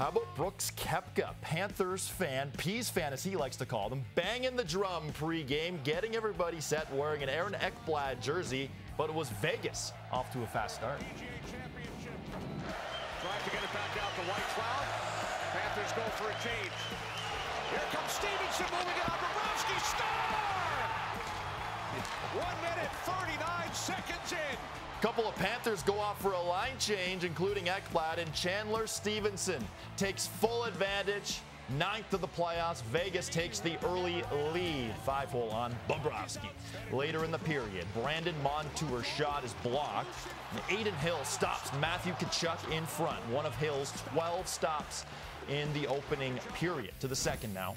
How about Brooks Koepka, Panthers fan, Peas fan as he likes to call them, banging the drum pre-game, getting everybody set, wearing an Aaron Ekblad jersey, but it was Vegas off to a fast start. Trying to get it back out to Whitecloud. Panthers go for a change. Here comes Stephenson moving it on. Bobrovsky score! One minute, 39 seconds in. Couple of Panthers go off for a line change, including Ekblad, and Chandler Stephenson takes full advantage. Ninth of the playoffs, Vegas takes the early lead. Five hole on Bobrovsky. Later in the period, Brandon Montour's shot is blocked. Adin Hill stops Matthew Tkachuk in front. One of Hill's 12 stops in the opening period. To the second now.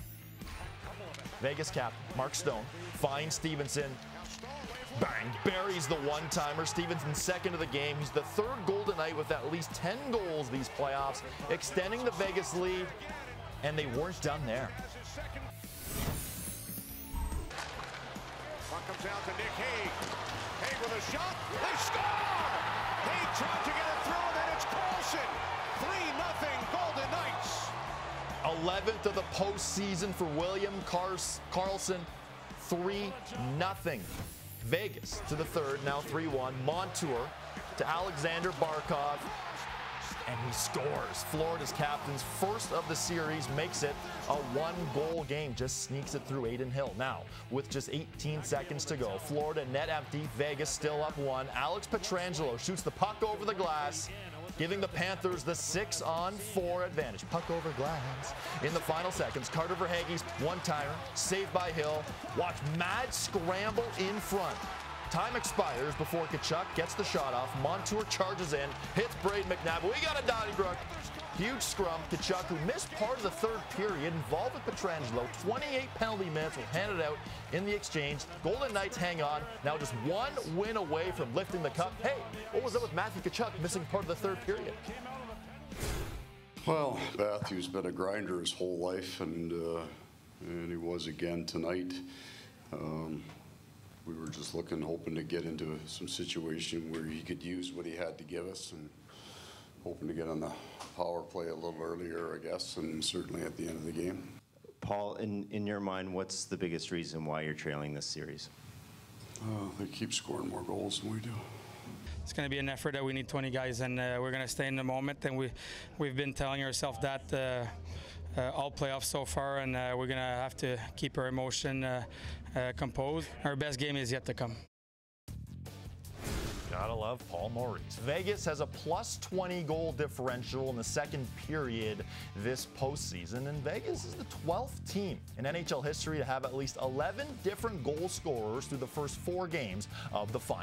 Vegas cap, Mark Stone, finds Stephenson, Bang! Buries the one timer. Stephenson second of the game. He's the third Golden Knight with at least 10 goals these playoffs, extending the Vegas lead, and they weren't done there. Puck comes out to Nick Hague. Hague with a shot. They score! Hague tried to get it through, and then it's Karlsson. 3 0 Golden Knights. 11th of the postseason for William Cars- Karlsson. 3 0. Vegas to the third, now 3 1. Montour to Alexander Barkov, and he scores. Florida's captain's first of the series makes it a one goal game, just sneaks it through Adin Hill. Now, with just 18 seconds to go, Florida net empty, Vegas still up one. Alex Pietrangelo shoots the puck over the glass giving the Panthers the six on four advantage. Puck over glass. In the final seconds, Carter Verhaeghe's one timer, saved by Hill. Watch mad scramble in front. Time expires before Tkachuk gets the shot off. Montour charges in, hits Brayden McNabb. We got a Donnybrook. Huge scrum. Tkachuk, who missed part of the third period, involved with Pietrangelo. 28 penalty minutes were handed out in the exchange. Golden Knights hang on. Now just one win away from lifting the cup. Hey, what was up with Matthew Tkachuk missing part of the third period? Well, Matthew's been a grinder his whole life, and uh, and he was again tonight. We were just looking, hoping to get into some situation where he could use what he had to give us, and hoping to get on the power play a little earlier, I guess, and certainly at the end of the game. Paul, in, in your mind, what's the biggest reason why you're trailing this series? Uh, they keep scoring more goals than we do. It's going to be an effort that we need 20 guys, and uh, we're going to stay in the moment. And we we've been telling ourselves that uh, uh, all playoffs so far, and uh, we're to have to keep our emotion uh, uh, composed. Our best game is yet to come. Gotta love Paul Maurice. Vegas has a plus 20 goal differential in the second period this postseason, and Vegas is the 12th team in NHL history to have at least 11 different goal scorers through the first four games of the final.